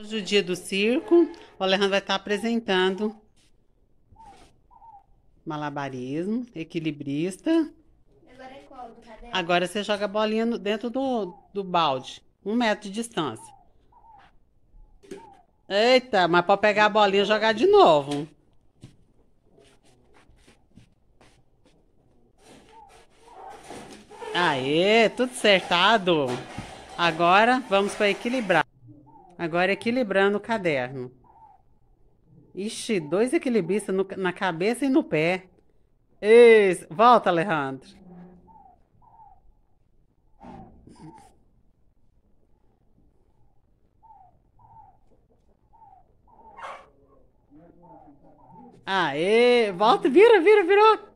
Hoje é o dia do circo, o Alejandro vai estar apresentando malabarismo, equilibrista. Agora é qual? Do caderno? Agora você joga a bolinha dentro do, do balde, um metro de distância. Eita, mas pode pegar a bolinha e jogar de novo. Aê, tudo acertado. Agora vamos para equilibrar. Agora equilibrando o caderno. Ixi, dois equilibristas no- na cabeça e no pé. Isso. Volta, Alejandro. Aê, volta, vira, vira, virou.